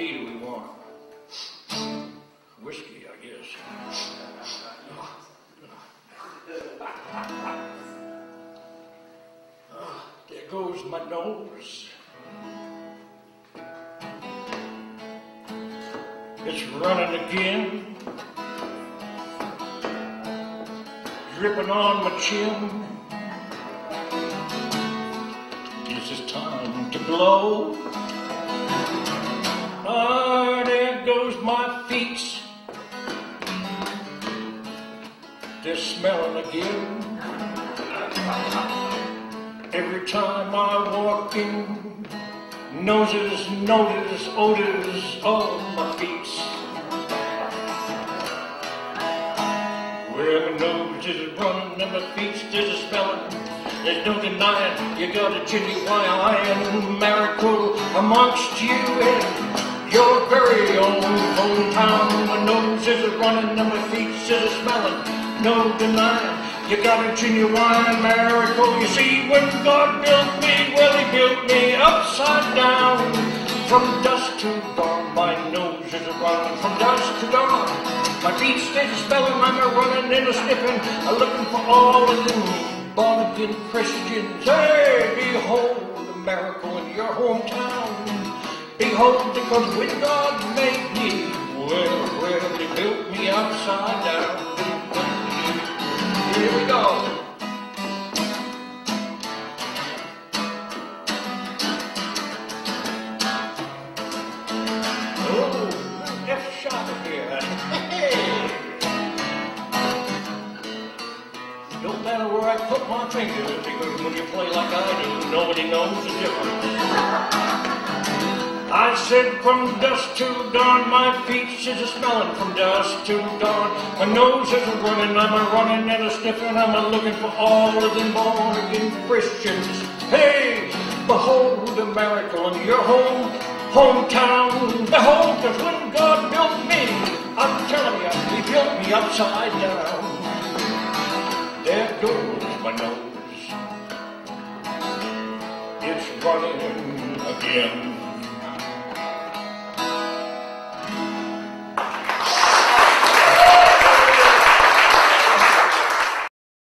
tea do we want? Whiskey, I guess. Ah, there goes my nose. It's running again. Dripping on my chin. This is time to blow. Ah, there goes my feet. They're smelling again. Every time I walk in, noses, noses, odors of my feet. Where my nose is running and my feet is smelling. There's no denying you got a genuine miracle amongst you and your very own hometown. My nose is running and my feet is smelling. No denying you got a genuine miracle. You see, when God built me, well, He built me upside down. From dusk to dawn, my nose is running. From dusk to dawn, my feet stay spelling. I'm a running and a sniffing, a looking for all the them born again Christians. Hey, behold the miracle in your hometown. Behold, because when God made me, well, well, He built me upside down. Here we go. Oh. Don't matter where I put my fingers, because when you play like I do, nobody knows the difference. Said from dusk to dawn, my feet is a smelling from dusk to dawn. My nose is a running, I'm a running and a sniffing, I'm a looking for all of them born again Christians. Hey, behold the miracle in your home, hometown. Behold, because when God built me, I'm telling you, He built me upside down. There goes my nose. It's running again.